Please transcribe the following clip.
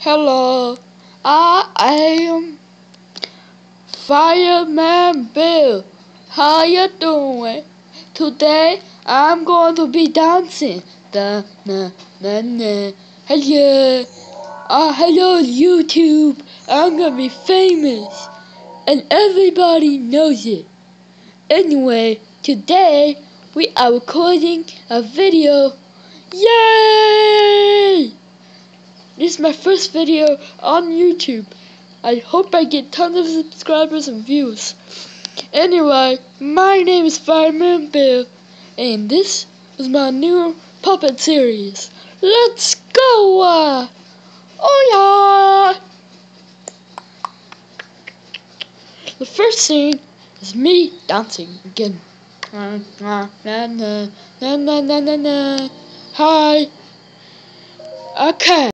Hello, I am Fireman Bill. How you doing? Today I'm going to be dancing. Da na na na. Hello, uh, hello YouTube. I'm gonna be famous, and everybody knows it. Anyway, today we are recording a video. Yay! This is my first video on YouTube. I hope I get tons of subscribers and views. Anyway, my name is Fireman Bill, and this is my new puppet series. Let's go! Uh, oh yeah! The first scene is me dancing again. Na na na na na na na. Hi. Okay.